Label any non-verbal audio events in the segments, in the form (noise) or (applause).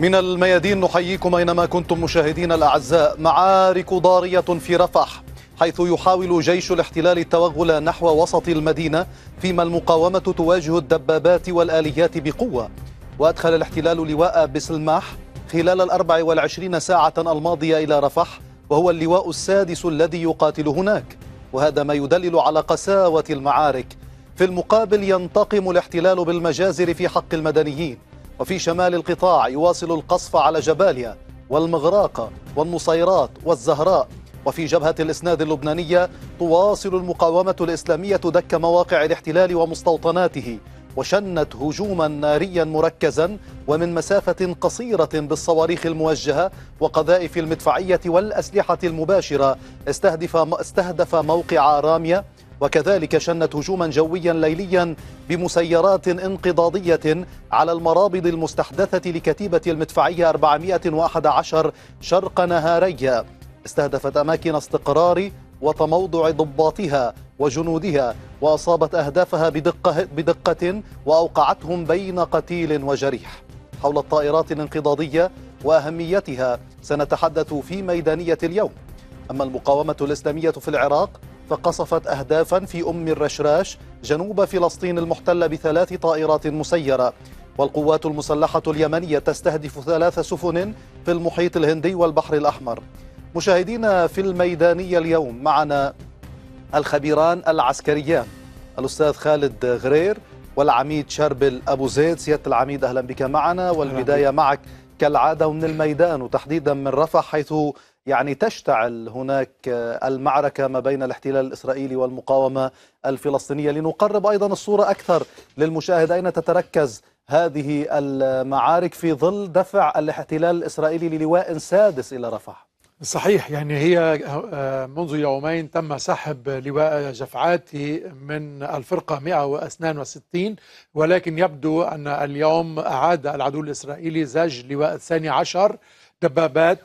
من الميادين نحييكم أينما كنتم مشاهدين الأعزاء. معارك ضارية في رفح حيث يحاول جيش الاحتلال التوغل نحو وسط المدينة فيما المقاومة تواجه الدبابات والآليات بقوة. وأدخل الاحتلال لواء بسلماح خلال الأربع والعشرين ساعة الماضية إلى رفح وهو اللواء السادس الذي يقاتل هناك. وهذا ما يدلل على قساوة المعارك. في المقابل ينتقم الاحتلال بالمجازر في حق المدنيين. وفي شمال القطاع يواصل القصف على جباليا والمغراقة والنصيرات والزهراء. وفي جبهة الإسناد اللبنانية تواصل المقاومة الإسلامية دك مواقع الاحتلال ومستوطناته وشنت هجوما ناريا مركزا ومن مسافة قصيرة بالصواريخ الموجهة وقذائف المدفعية والأسلحة المباشرة. استهدف استهدف موقع رامية وكذلك شنت هجوما جويا ليليا بمسيرات انقضاضية على المرابض المستحدثة لكتيبة المدفعية 411 شرق نهارية استهدفت أماكن استقرار وتموضع ضباطها وجنودها وأصابت أهدافها بدقة, بدقة وأوقعتهم بين قتيل وجريح. حول الطائرات الانقضاضية وأهميتها سنتحدث في ميدانية اليوم. أما المقاومة الإسلامية في العراق فقصفت أهدافا في أم الرشراش جنوب فلسطين المحتلة بثلاث طائرات مسيرة. والقوات المسلحة اليمنية تستهدف ثلاث سفن في المحيط الهندي والبحر الأحمر. مشاهدينا في الميدانية اليوم معنا الخبيران العسكريان الأستاذ خالد غرير والعميد شربل أبو زيد. سيادة العميد أهلا بك معنا. والبداية معك كالعادة ومن الميدان وتحديدا من رفح حيث يعني تشتعل هناك المعركة ما بين الاحتلال الإسرائيلي والمقاومة الفلسطينية. لنقرب أيضا الصورة أكثر للمشاهد أين تتركز هذه المعارك في ظل دفع الاحتلال الإسرائيلي للواء سادس إلى رفح. صحيح يعني هي منذ يومين تم سحب لواء جفعاتي من الفرقة 162 ولكن يبدو أن اليوم أعاد العدو الإسرائيلي زج لواء الثاني عشر دبابات.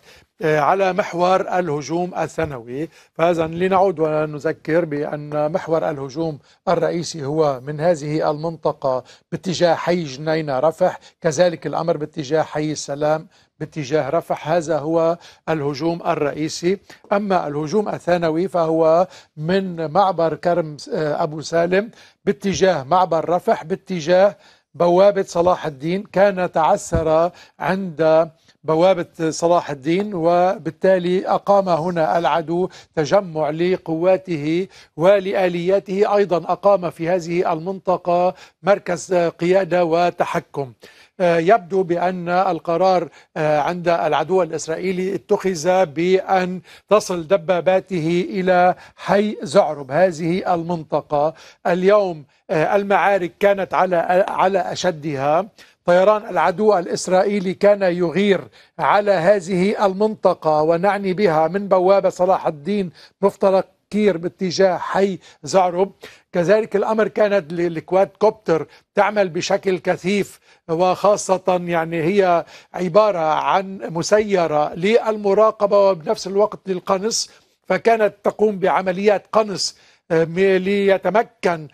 على محور الهجوم الثانوي. فإذا لنعود ونذكر بأن محور الهجوم الرئيسي هو من هذه المنطقة باتجاه حي جنينة رفح. كذلك الأمر باتجاه حي السلام باتجاه رفح. هذا هو الهجوم الرئيسي. أما الهجوم الثانوي فهو من معبر كرم أبو سالم باتجاه معبر رفح باتجاه بوابة صلاح الدين. كان تعثر عند بوابة صلاح الدين وبالتالي أقام هنا العدو تجمع لقواته ولآلياته. أيضا أقام في هذه المنطقة مركز قيادة وتحكم. يبدو بأن القرار عند العدو الإسرائيلي اتخذ بأن تصل دباباته إلى حي زعرب هذه المنطقة. اليوم المعارك كانت على على أشدها. طيران العدو الإسرائيلي كان يغير على هذه المنطقة ونعني بها من بوابة صلاح الدين مفترق كير باتجاه حي زعرب. كذلك الأمر كانت الكواد كوبتر تعمل بشكل كثيف وخاصة يعني هي عبارة عن مسيرة للمراقبة وبنفس الوقت للقنص فكانت تقوم بعمليات قنص ليتمكن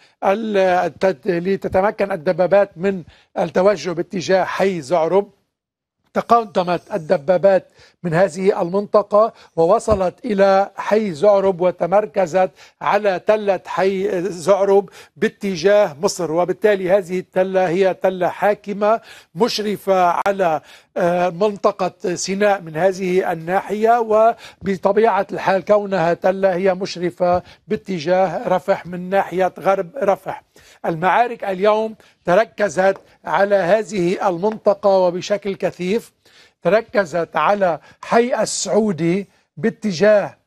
لتتمكن الدبابات من التوجه باتجاه حي زعرب تقدمت الدبابات من هذه المنطقة ووصلت إلى حي زعرب وتمركزت على تلة حي زعرب باتجاه مصر. وبالتالي هذه التلة هي تلة حاكمة مشرفة على منطقة سيناء من هذه الناحية. وبطبيعة الحال كونها تلة هي مشرفة باتجاه رفح من ناحية غرب رفح. المعارك اليوم تركزت على هذه المنطقة وبشكل كثيف. تركزت على حي السعودي باتجاه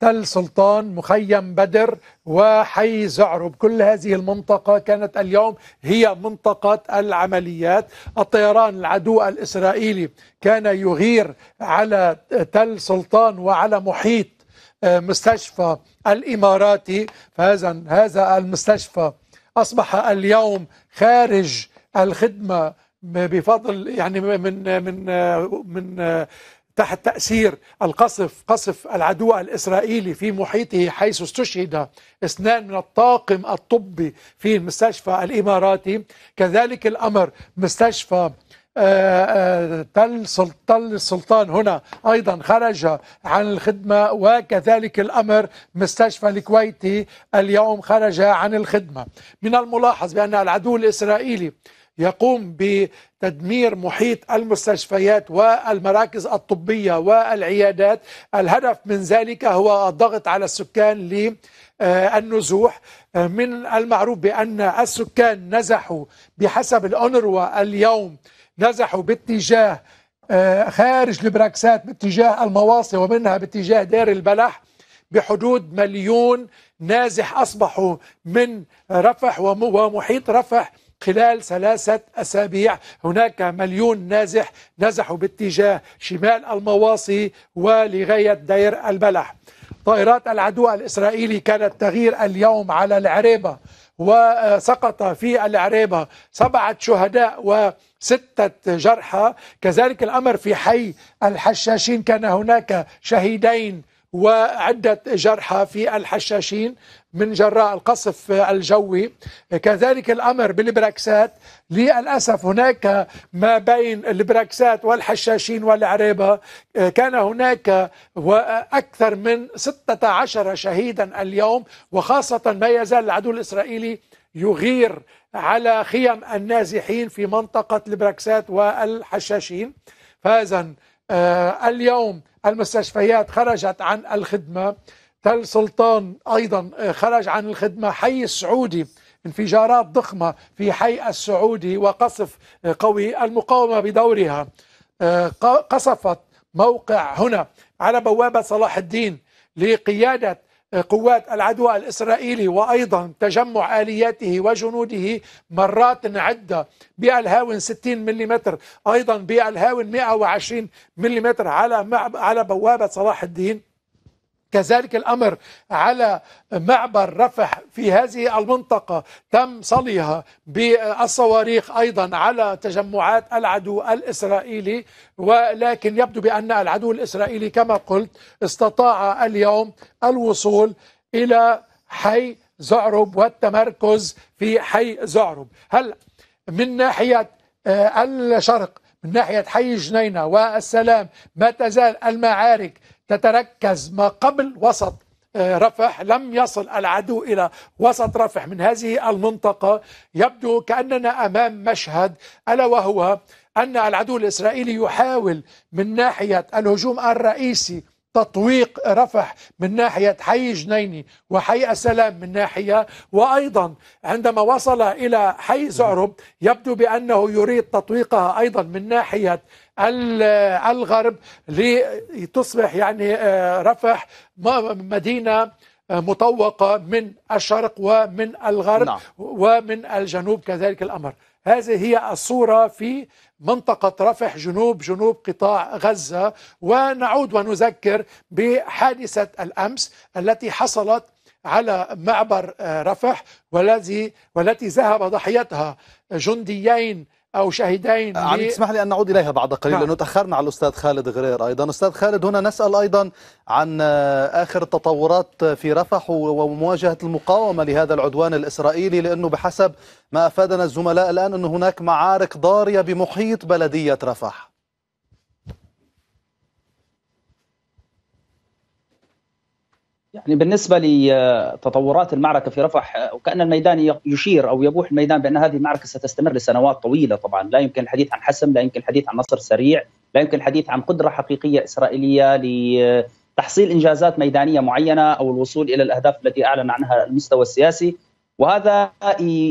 تل سلطان مخيم بدر وحي زعرب. كل هذه المنطقة كانت اليوم هي منطقة العمليات. الطيران العدو الإسرائيلي كان يغير على تل سلطان وعلى محيط مستشفى الإماراتي. فهذا هذا المستشفى أصبح اليوم خارج الخدمة بفضل يعني من من من تحت تأثير القصف قصف العدو الإسرائيلي في محيطه حيث استشهد اثنان من الطاقم الطبي في المستشفى الإماراتي كذلك الأمر مستشفى تل تل السلطان هنا أيضا خرج عن الخدمة. وكذلك الأمر مستشفى الكويتي اليوم خرج عن الخدمة. من الملاحظ بأن العدو الإسرائيلي يقوم بتدمير محيط المستشفيات والمراكز الطبية والعيادات. الهدف من ذلك هو الضغط على السكان للنزوح. من المعروف بأن السكان نزحوا بحسب الأونروا اليوم نزحوا باتجاه آه، خارج البراكسات باتجاه المواصي ومنها باتجاه دير البلح بحدود مليون نازح أصبحوا من رفح ومحيط رفح خلال ثلاثة أسابيع هناك مليون نازح نزحوا باتجاه شمال المواصي ولغاية دير البلح. طائرات العدو الإسرائيلي كانت تغير اليوم على العريبة وسقط في العريبة سبعة شهداء وستة جرحى. كذلك الأمر في حي الحشاشين كان هناك شهيدين وعدة جرحى في الحشاشين من جراء القصف الجوي. كذلك الأمر بالبراكسات للأسف هناك ما بين البراكسات والحشاشين والعريبة كان هناك أكثر من 16 شهيدا اليوم وخاصة ما يزال العدو الإسرائيلي يغير على خيم النازحين في منطقة البراكسات والحشاشين. فإذا اليوم المستشفيات خرجت عن الخدمة. تل سلطان أيضا آه، خرج عن الخدمة. حي السعودي انفجارات ضخمة في حي السعودي وقصف آه، قوي المقاومة بدورها. قصفت موقع هنا على بوابة صلاح الدين لقيادة قوات العدو الإسرائيلي وأيضا تجمع آلياته وجنوده مرات عدة بألهاون 60 ملم أيضا بألهاون 120 ملم على على بوابة صلاح الدين. كذلك الأمر على معبر رفح في هذه المنطقة تم صليها بالصواريخ أيضا على تجمعات العدو الإسرائيلي ولكن يبدو بأن العدو الإسرائيلي كما قلت استطاع اليوم الوصول إلى حي زعرب والتمركز في حي زعرب. هل من ناحية آه، الشرق من ناحية حي جنينة والسلام ما تزال المعارك تتركز ما قبل وسط آه، رفح. لم يصل العدو إلى وسط رفح من هذه المنطقة. يبدو كأننا أمام مشهد ألا وهو أن العدو الإسرائيلي يحاول من ناحية الهجوم الرئيسي تطويق رفح من ناحية حي جنيني وحي السلام من ناحية وأيضا عندما وصل إلى حي زعرب يبدو بأنه يريد تطويقها أيضا من ناحية الغرب لتصبح يعني آه، رفح مدينة آه، مطوقة من الشرق ومن الغرب نعم. ومن الجنوب كذلك الأمر هذه هي الصورة في منطقة رفح جنوب جنوب قطاع غزة ونعود ونذكر بحادثة الأمس التي حصلت على معبر آه، رفح والذي والتي ذهب ضحيتها جنديين أو شهيدين عم تسمح لي أن نعود إليها بعد قليل نعم. لأنه تأخرنا على الأستاذ خالد غرير أيضا أستاذ خالد هنا نسأل أيضا عن آخر التطورات في رفح ومواجهة المقاومة لهذا العدوان الإسرائيلي لأنه بحسب ما أفادنا الزملاء الآن أن هناك معارك ضارية بمحيط بلدية رفح يعني بالنسبة لتطورات المعركة في رفح وكأن الميدان يشير أو يبوح الميدان بأن هذه المعركة ستستمر لسنوات طويلة طبعا. لا يمكن الحديث عن حسم لا يمكن الحديث عن نصر سريع لا يمكن الحديث عن قدرة حقيقية إسرائيلية لتحصيل إنجازات ميدانية معينة أو الوصول إلى الأهداف التي أعلن عنها المستوى السياسي. وهذا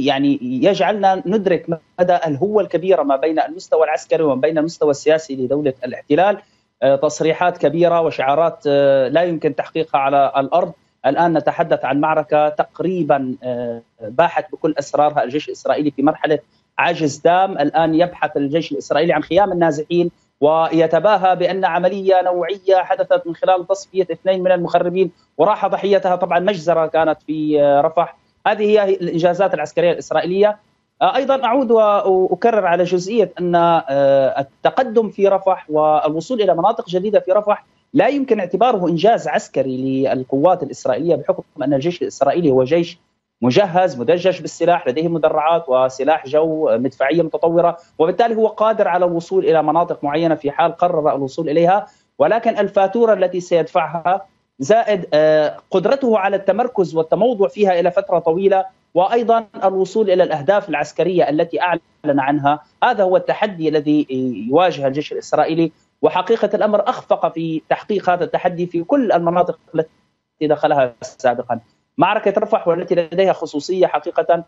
يعني يجعلنا ندرك مدى الهوة الكبيرة ما بين المستوى العسكري وما بين المستوى السياسي لدولة الاحتلال. تصريحات كبيرة وشعارات آه، لا يمكن تحقيقها على الأرض. الآن نتحدث عن معركة تقريبا آه، باحت بكل أسرارها الجيش الإسرائيلي في مرحلة عجز تام الآن يبحث الجيش الإسرائيلي عن خيام النازحين ويتباهى بأن عملية نوعية حدثت من خلال تصفية اثنين من المخربين وراح ضحيتها. طبعا مجزرة كانت في رفح. هذه هي الإنجازات العسكرية الإسرائيلية. آه، أيضا أعود واكرر على جزئية أن آه، التقدم في رفح والوصول إلى مناطق جديدة في رفح لا يمكن اعتباره إنجاز عسكري للقوات الإسرائيلية بحكم أن الجيش الإسرائيلي هو جيش مجهز مدجج بالسلاح لديه مدرعات وسلاح جو مدفعية متطورة وبالتالي هو قادر على الوصول إلى مناطق معينة في حال قرر الوصول إليها. ولكن الفاتورة التي سيدفعها زائد آه، قدرته على التمركز والتموضع فيها إلى فترة طويلة وأيضا الوصول إلى الأهداف العسكرية التي أعلن عنها، هذا هو التحدي الذي يواجه الجيش الإسرائيلي وحقيقة الأمر أخفق في تحقيق هذا التحدي في كل المناطق التي دخلها سابقا. معركة رفح والتي لديها خصوصية حقيقة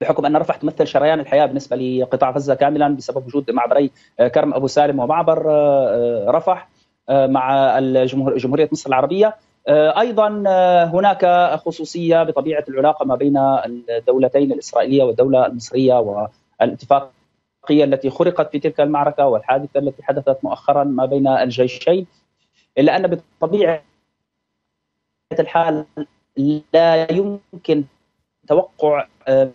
بحكم أن رفح تمثل شريان الحياة بالنسبة لقطاع غزة كاملا بسبب وجود معبري آه، كرم أبو سالم ومعبر آه، رفح مع جمهورية مصر العربية أيضا هناك خصوصية بطبيعة العلاقة ما بين الدولتين الإسرائيلية والدولة المصرية والاتفاقية التي خرقت في تلك المعركة والحادثة التي حدثت مؤخرا ما بين الجيشين إلا أن بطبيعة الحال لا يمكن توقع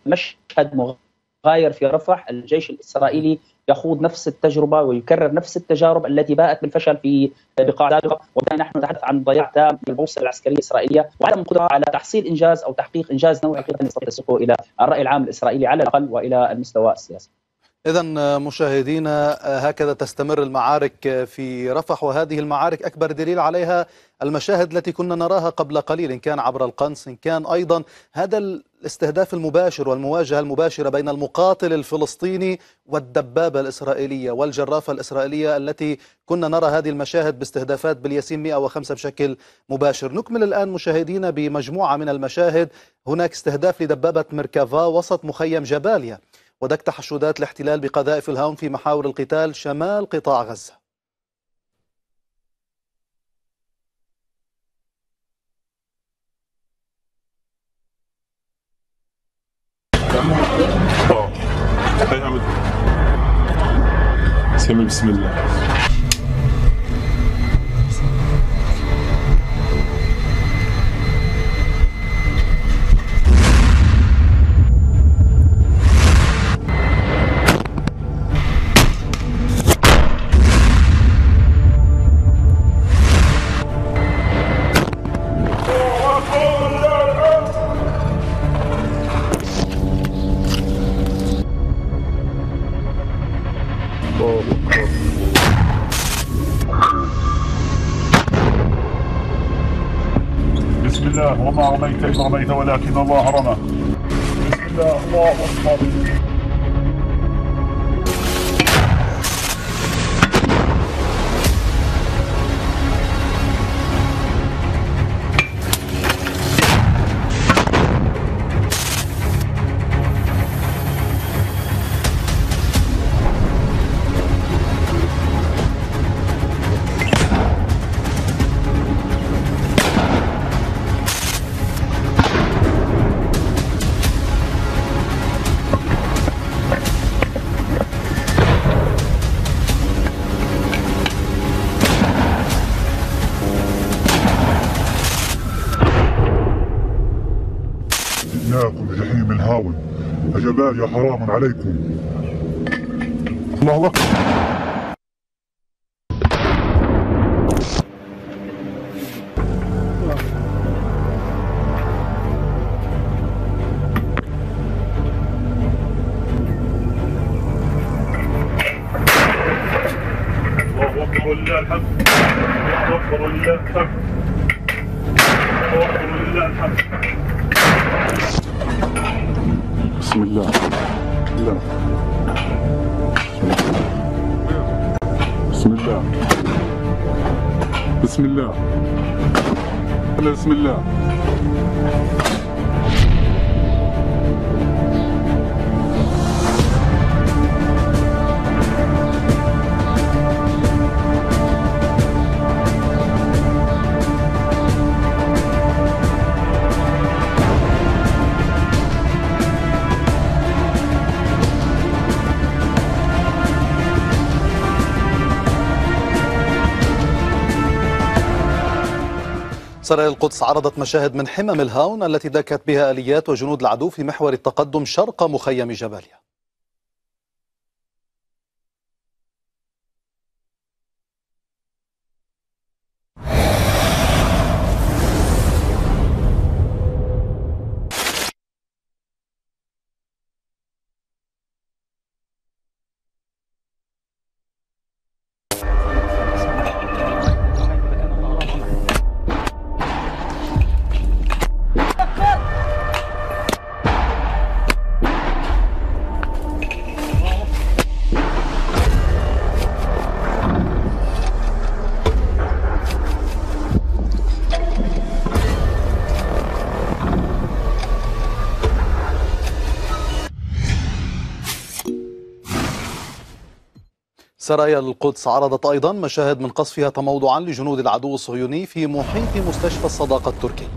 مشهد مغاير في رفح الجيش الإسرائيلي يخوض نفس التجربة ويكرر نفس التجارب التي باءت بالفشل في بقاع سابقه وبالتالي نحن نتحدث عن ضياع تام للبوصله العسكرية الإسرائيلية وعدم القدرة على تحصيل إنجاز أو تحقيق إنجاز نوعي حقيقه يستطيع إلى الرأي العام الإسرائيلي على الأقل وإلى المستوى السياسي. إذا مشاهدينا هكذا تستمر المعارك في رفح وهذه المعارك أكبر دليل عليها المشاهد التي كنا نراها قبل قليل إن كان عبر القنص إن كان أيضا هذا الاستهداف المباشر والمواجهة المباشرة بين المقاتل الفلسطيني والدبابة الإسرائيلية والجرافة الإسرائيلية التي كنا نرى هذه المشاهد باستهدافات بالياسين 105 بشكل مباشر. نكمل الآن مشاهدينا بمجموعة من المشاهد. هناك استهداف لدبابة مركافا وسط مخيم جباليا. ودك تحشدات الاحتلال بقذائف الهاون في محاور القتال شمال قطاع غزة. بسم الله. وما رميت إذ رميت ولكن الله رمى. بسم الله الله أكبر يا حرام عليكم. الله أكبر. بسم الله. سرايا القدس عرضت مشاهد من حمم الهاون التي دكت بها آليات وجنود العدو في محور التقدم شرق مخيم جباليا سرايا القدس عرضت أيضا مشاهد من قصفها تموضعا لجنود العدو الصهيوني في محيط مستشفى الصداقة التركي.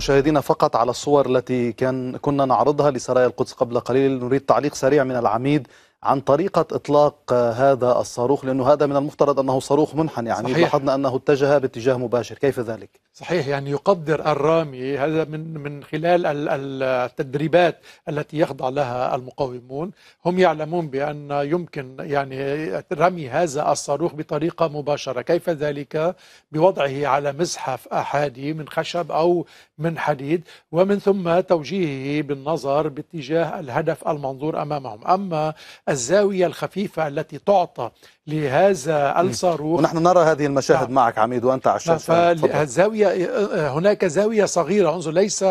مشاهدينا فقط على الصور التي كان كنا نعرضها لسرايا القدس قبل قليل. نريد تعليق سريع من العميد عن طريقة إطلاق هذا الصاروخ لأنه هذا من المفترض أنه صاروخ منحني. يعني صحيح. لاحظنا أنه اتجه باتجاه مباشر. كيف ذلك؟ صحيح يعني يقدر الرامي. هذا من من خلال ال- ال- التدريبات التي يخضع لها المقاومون. هم يعلمون بأن يمكن يعني رمي هذا الصاروخ بطريقة مباشرة. كيف ذلك؟ بوضعه على مزحف أحادي من خشب أو من حديد ومن ثم توجيهه بالنظر باتجاه الهدف المنظور أمامهم. أما الزاوية الخفيفة التي تعطى لهذا الصاروخ. ونحن نرى هذه المشاهد نعم. معك عميد وأنت على الشاشة. تفضل. فالزاوية هناك زاوية صغيرة. انظر ليس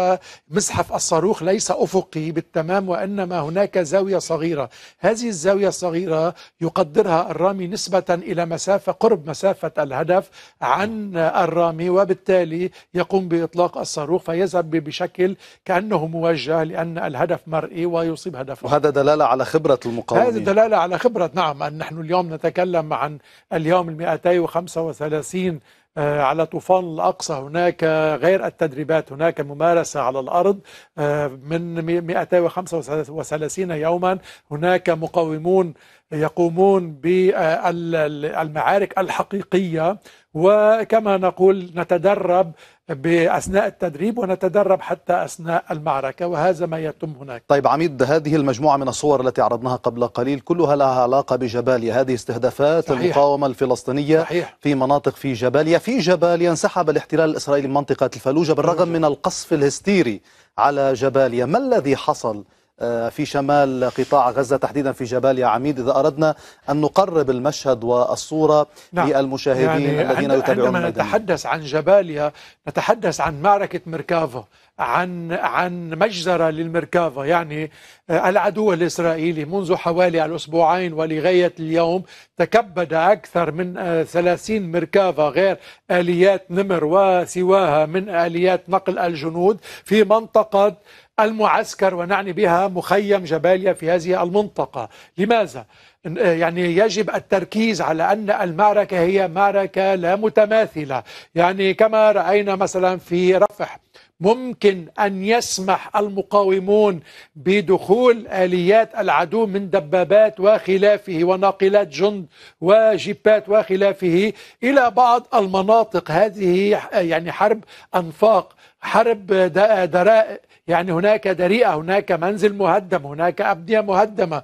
مزحف الصاروخ ليس أفقي بالتمام وإنما هناك زاوية صغيرة. هذه الزاوية الصغيرة يقدرها الرامي نسبة إلى مسافة قرب مسافة الهدف عن الرامي وبالتالي يقوم بإطلاق الصاروخ فيذهب بشكل كأنه موجه لأن الهدف مرئي ويصيب هدفه. وهذا دلالة على خبرة المقاومين هذه دلالة على خبرة. نعم أن نحن اليوم نتكلم عن اليوم ال 235 آه، على طوفان الأقصى. هناك غير التدريبات هناك ممارسة على الأرض آه، من 235 يوما. هناك مقاومون يقومون بالمعارك الحقيقية. وكما نقول نتدرب بأثناء التدريب ونتدرب حتى أثناء المعركة وهذا ما يتم هناك. طيب عميد هذه المجموعة من الصور التي عرضناها قبل قليل كلها لها علاقة بجباليا. هذه استهدافات صحيح. المقاومة الفلسطينية صحيح. في مناطق في جباليا. في جباليا انسحب الاحتلال الإسرائيلي من منطقة الفلوجة بالرغم من القصف الهستيري على جباليا. ما الذي حصل في شمال قطاع غزة تحديدا في جباليا عميد إذا أردنا أن نقرب المشهد والصورة نعم. للمشاهدين يعني الذين يتابعون عندما نتحدث عن جباليا نتحدث عن معركة مركافا عن عن مجزرة للمركافا يعني آه، العدو الإسرائيلي منذ حوالي الأسبوعين ولغاية اليوم تكبد أكثر من آه، 30 مركافا غير آليات نمر وسواها من آليات نقل الجنود في منطقة المعسكر ونعني بها مخيم جباليا في هذه المنطقة. لماذا؟ يعني يجب التركيز على أن المعركة هي معركة لا متماثلة. يعني كما رأينا مثلا في رفح ممكن أن يسمح المقاومون بدخول آليات العدو من دبابات وخلافه وناقلات جند وجيبات وخلافه إلى بعض المناطق. هذه يعني حرب أنفاق حرب درائق يعني هناك دريئة هناك منزل مهدم هناك أبنية مهدمة.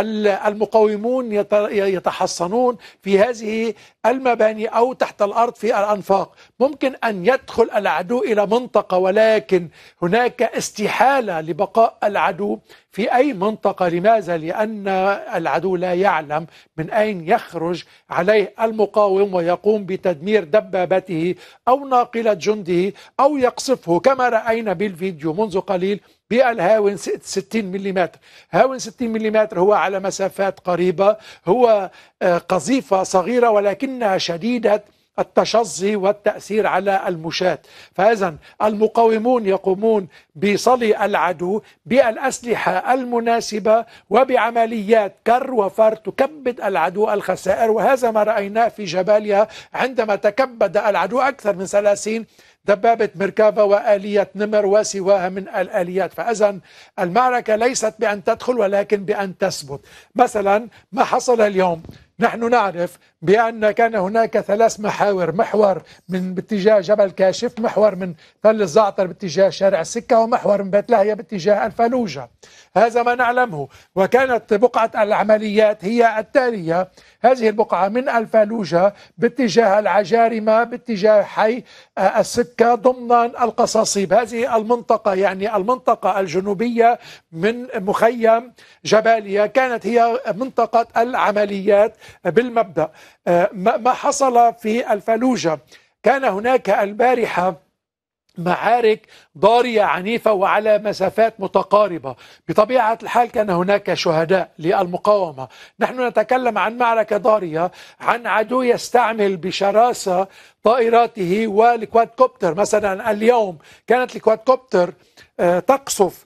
المقاومون يت- يتحصنون في هذه المباني أو تحت الأرض في الأنفاق. ممكن أن يدخل العدو إلى منطقة ولكن هناك استحالة لبقاء العدو في أي منطقة. لماذا؟ لأن العدو لا يعلم من أين يخرج عليه المقاوم ويقوم بتدمير دبابته أو ناقلة جنده أو يقصفه كما رأينا بالفيديو منذ قليل. بالهاون 60 ملم هاون 60 ملم هو على مسافات قريبة هو آه، قذيفة صغيرة ولكنها شديدة التشظي والتأثير على المشاة. فإذا المقاومون يقومون بصلي العدو بالأسلحة المناسبة وبعمليات كر وفر تكبد العدو الخسائر. وهذا ما رأيناه في جباليا عندما تكبد العدو أكثر من 30 دبابة مركبة وآلية نمر وسواها من الآليات. فإذا المعركة ليست بأن تدخل ولكن بأن تثبت. مثلا ما حصل اليوم؟ نحن نعرف بأن كان هناك ثلاث محاور محور من باتجاه جبل كاشف محور من تل الزعتر باتجاه شارع السكة ومحور من بيت لاهيا باتجاه الفلوجة هذا ما نعلمه. وكانت بقعة العمليات هي التالية. هذه البقعة من الفالوجة باتجاه العجارمة باتجاه حي السكة ضمن القصاصيب. هذه المنطقة يعني المنطقة الجنوبية من مخيم جباليا كانت هي منطقة العمليات. بالمبدأ. ما حصل في الفلوجة كان هناك البارحة معارك ضارية عنيفة وعلى مسافات متقاربة. بطبيعة الحال كان هناك شهداء للمقاومة. نحن نتكلم عن معركة ضارية عن عدو يستعمل بشراسة طائراته والكوادكوبتر. مثلا اليوم كانت الكوادكوبتر تقصف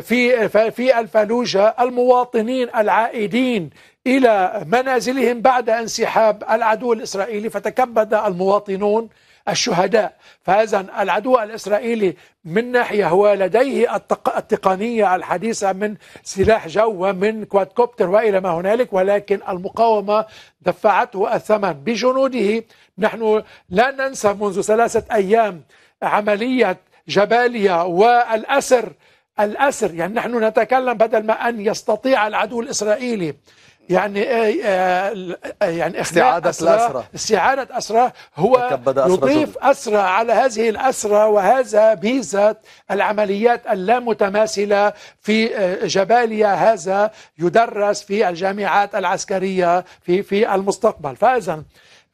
في في الفلوجة المواطنين العائدين إلى منازلهم بعد انسحاب العدو الإسرائيلي فتكبد المواطنون الشهداء. فإذا العدو الإسرائيلي من ناحية هو لديه التقنية الحديثة من سلاح جو ومن كوادكوبتر وإلى ما هنالك ولكن المقاومة دفعته الثمن بجنوده. نحن لا ننسى منذ ثلاثة أيام عملية جباليا والأسر الأسر يعني نحن نتكلم بدل ما أن يستطيع العدو الإسرائيلي يعني آه، آه، يعني استعادة الأسرى استعادة أسرى هو يضيف أسرى على هذه الأسرى وهذا ميزة العمليات اللامتماثلة في آه، جباليا هذا يدرس في الجامعات العسكرية في في المستقبل. فإذا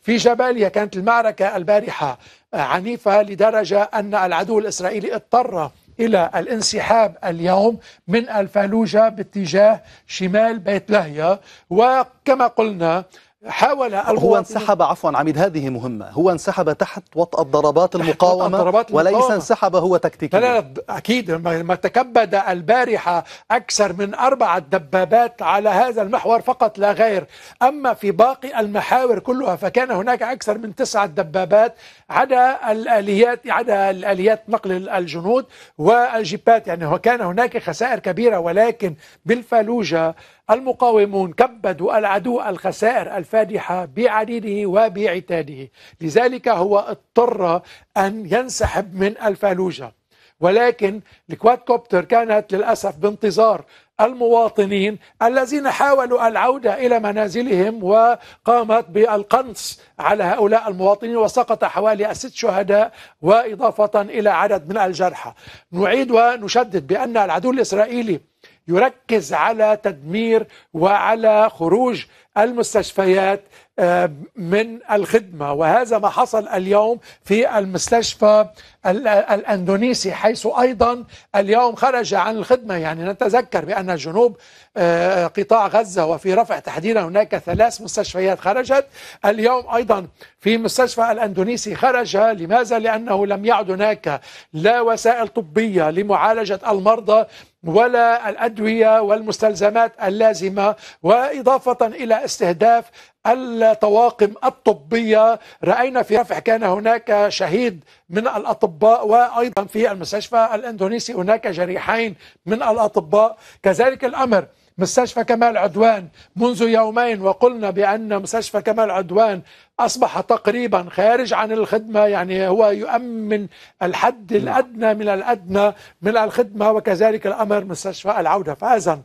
في جباليا كانت المعركة البارحة عنيفة لدرجة أن العدو الإسرائيلي اضطر إلى الانسحاب اليوم من الفالوجة باتجاه شمال بيت لهيا. وكما قلنا حاول هو انسحب عفوا عميد هذه مهمة. هو انسحب تحت وطأ الضربات المقاومة الضربات وليس انسحب هو تكتيكيا. لا لا أكيد. ما تكبد البارحة أكثر من أربعة دبابات على هذا المحور فقط لا غير. أما في باقي المحاور كلها فكان هناك أكثر من تسعة دبابات عدا الآليات عدا الآليات نقل الجنود والجيبات. يعني كان هناك خسائر كبيرة ولكن بالفالوجة المقاومون كبدوا العدو الخسائر الفادحة بعديده وبعتاده لذلك هو اضطر أن ينسحب من الفالوجة ولكن الكوادكوبتر كانت للأسف بانتظار المواطنين الذين حاولوا العودة إلى منازلهم وقامت بالقنص على هؤلاء المواطنين وسقط حوالي ست شهداء وإضافة إلى عدد من الجرحى. نعيد ونشدد بأن العدو الإسرائيلي يركز على تدمير وعلى خروج المستشفيات آه، من الخدمة. وهذا ما حصل اليوم في المستشفى الأندونيسي حيث أيضا اليوم خرج عن الخدمة. يعني نتذكر بأن جنوب آه، قطاع غزة وفي رفح تحديدا هناك ثلاث مستشفيات خرجت. اليوم أيضا في مستشفى الأندونيسي خرج. لماذا؟ لأنه لم يعد هناك لا وسائل طبية لمعالجة المرضى. ولا الأدوية والمستلزمات اللازمة وإضافة إلى استهداف الطواقم الطبية. رأينا في رفح كان هناك شهيد من الأطباء وأيضا في المستشفى الأندونيسي هناك جريحين من الأطباء. كذلك الأمر مستشفى كمال عدوان منذ يومين وقلنا بأن مستشفى كمال عدوان أصبح تقريبا خارج عن الخدمة يعني هو يؤمن الحد نعم. الأدنى من الأدنى من الخدمة وكذلك الأمر مستشفى العودة فإذا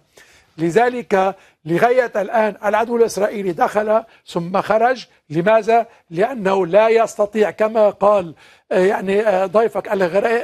لذلك لغاية الآن العدو الإسرائيلي دخل ثم خرج لماذا؟ لأنه لا يستطيع كما قال آه، يعني آه، ضيفك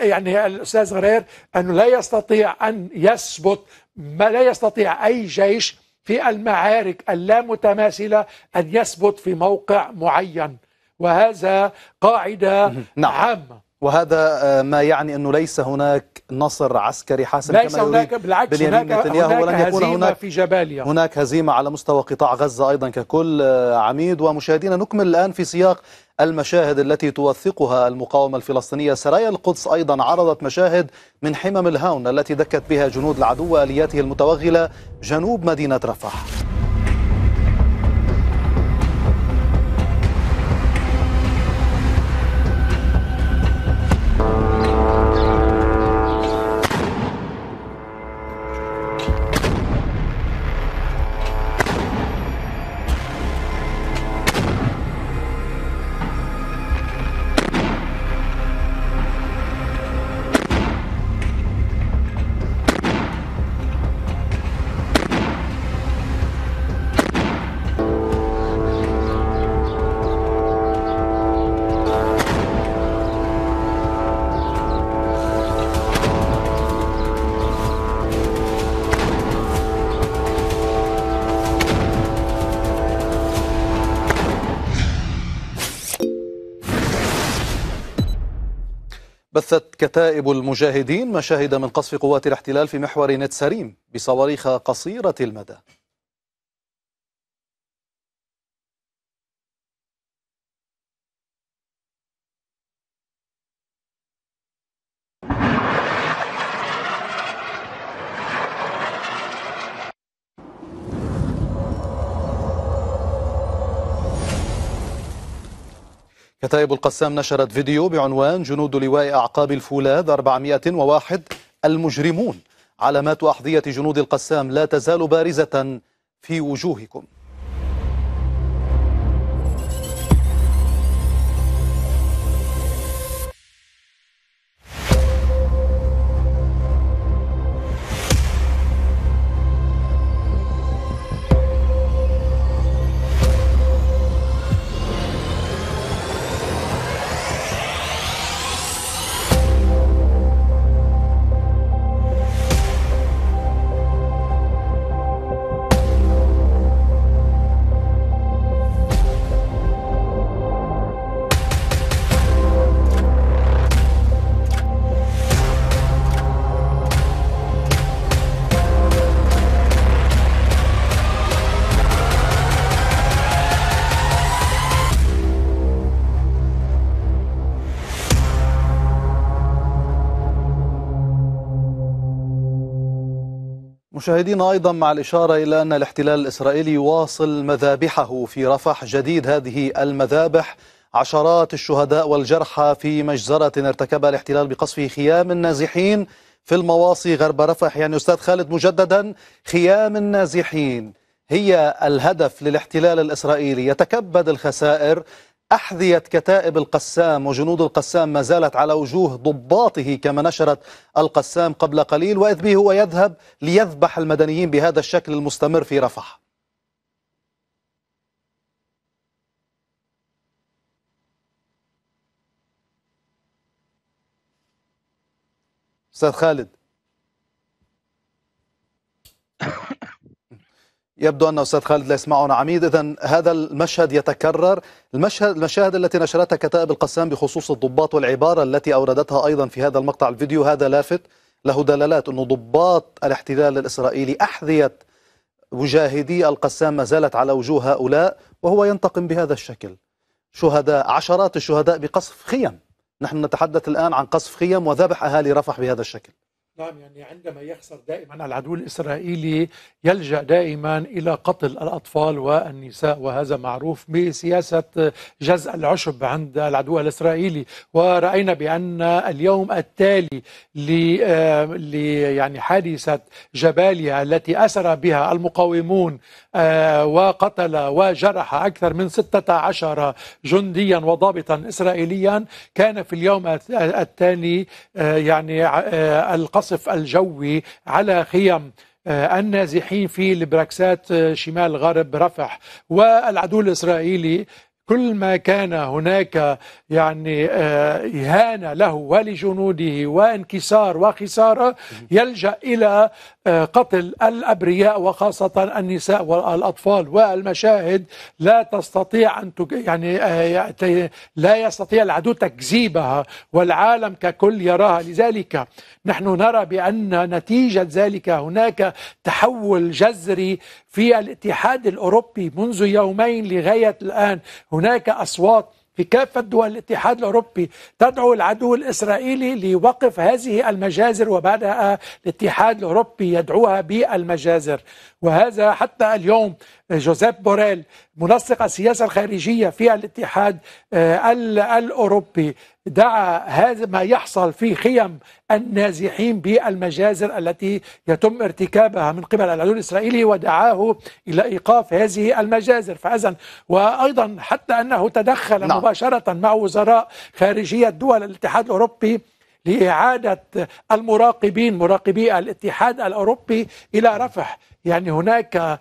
يعني الأستاذ غرير أنه لا يستطيع أن يثبت ما لا يستطيع أي جيش في المعارك اللامتماثلة أن يثبت في موقع معين. وهذا قاعدة نعم. عامة. وهذا آه، ما يعني أنه ليس هناك نصر عسكري حاسم ليس كما هناك بالعكس هناك, هناك ولن يكون هناك في جباليا. هناك هزيمة على مستوى قطاع غزة أيضا ككل آه، عميد ومشاهدينا. نكمل الآن في سياق المشاهد التي توثقها المقاومة الفلسطينية سرايا القدس أيضا عرضت مشاهد من حمم الهاون التي دكت بها جنود العدو وآلياته المتوغلة جنوب مدينة رفح. كتائب المجاهدين مشاهد من قصف قوات الاحتلال في محور نتسريم بصواريخ قصيرة المدى. كتائب القسام نشرت فيديو بعنوان جنود لواء أعقاب الفولاذ 401 المجرمون علامات أحذية جنود القسام لا تزال بارزة في وجوهكم. مشاهدينا أيضا مع الإشارة إلى أن الاحتلال الإسرائيلي يواصل مذابحه في رفح جديد. هذه المذابح عشرات الشهداء والجرحى في مجزرة ارتكبها الاحتلال بقصف خيام النازحين في المواصي غرب رفح. يعني أستاذ خالد مجددا خيام النازحين هي الهدف للاحتلال الإسرائيلي. يتكبد الخسائر أحذية كتائب القسام وجنود القسام ما زالت على وجوه ضباطه كما نشرت القسام قبل قليل وإذ به هو يذهب ليذبح المدنيين بهذا الشكل المستمر في رفح. أستاذ خالد. (coughs) يبدو أن أستاذ خالد لا يسمعنا عميد إذا هذا المشهد يتكرر. المشهد المشاهد التي نشرتها كتائب القسام بخصوص الضباط والعبارة التي أوردتها أيضا في هذا المقطع الفيديو. هذا لافت له دلالات أن ضباط الاحتلال الإسرائيلي أحذية مجاهدي القسام ما زالت على وجوه هؤلاء وهو ينتقم بهذا الشكل. شهداء عشرات الشهداء بقصف خيم. نحن نتحدث الآن عن قصف خيم وذبح أهالي رفح بهذا الشكل. نعم يعني عندما يخسر دائما العدو الإسرائيلي يلجأ دائما إلى قتل الأطفال والنساء وهذا معروف بسياسة جزء العشب عند العدو الإسرائيلي. ورأينا بأن اليوم التالي ل يعني حادثة جباليا التي أسر بها المقاومون وقتل وجرح أكثر من 16 جنديا وضابطا إسرائيليا. كان في اليوم الثاني يعني القصف الجوي على خيم النازحين في البراكسات شمال غرب رفح. والعدو الإسرائيلي كل ما كان هناك يعني إهانة له ولجنوده وانكسار وخسارة يلجأ إلى قتل الأبرياء وخاصة النساء والأطفال. والمشاهد لا تستطيع أن يعني لا يستطيع العدو تكذيبها والعالم ككل يراها. لذلك نحن نرى بأن نتيجة ذلك هناك تحول جذري في الاتحاد الأوروبي منذ يومين لغاية الآن. هناك أصوات في كافة دول الاتحاد الأوروبي تدعو العدو الإسرائيلي لوقف هذه المجازر وبعدها الاتحاد الأوروبي يدعوها بالمجازر. وهذا حتى اليوم جوزيف بوريل منسق السياسة الخارجية في الاتحاد الأوروبي. دعا هذا ما يحصل في خيم النازحين بالمجازر التي يتم ارتكابها من قبل العدو الإسرائيلي ودعاه إلى إيقاف هذه المجازر. فأذن وأيضا حتى أنه تدخل نعم. مباشرة مع وزراء خارجية دول الاتحاد الأوروبي لإعادة المراقبين مراقبي الاتحاد الأوروبي إلى رفح. يعني هناك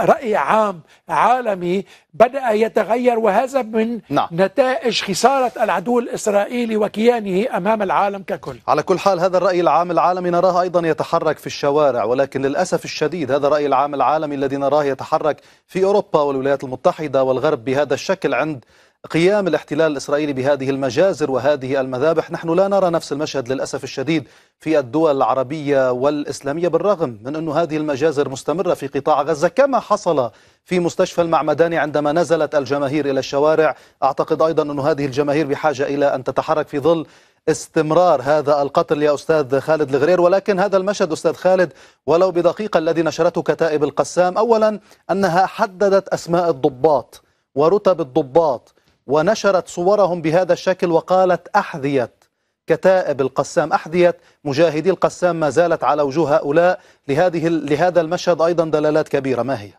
رأي عام عالمي بدأ يتغير وهذا من نعم. نتائج خسارة العدو الإسرائيلي وكيانه أمام العالم ككل على كل حال هذا الرأي العام العالمي نراه أيضا يتحرك في الشوارع ولكن للأسف الشديد هذا الرأي العام العالمي الذي نراه يتحرك في أوروبا والولايات المتحدة والغرب بهذا الشكل عند قيام الاحتلال الإسرائيلي بهذه المجازر وهذه المذابح نحن لا نرى نفس المشهد للأسف الشديد في الدول العربية والإسلامية بالرغم من أن هذه المجازر مستمرة في قطاع غزة كما حصل في مستشفى المعمداني عندما نزلت الجماهير إلى الشوارع. أعتقد أيضا أن هذه الجماهير بحاجة إلى أن تتحرك في ظل استمرار هذا القتل يا أستاذ خالد الغرير. ولكن هذا المشهد أستاذ خالد ولو بدقيقة الذي نشرته كتائب القسام أولا أنها حددت أسماء الضباط ورتب الضباط ونشرت صورهم بهذا الشكل وقالت أحذيت كتائب القسام أحذيت مجاهدي القسام ما زالت على وجوه هؤلاء. لهذه لهذا المشهد أيضا دلالات كبيرة. ما هي؟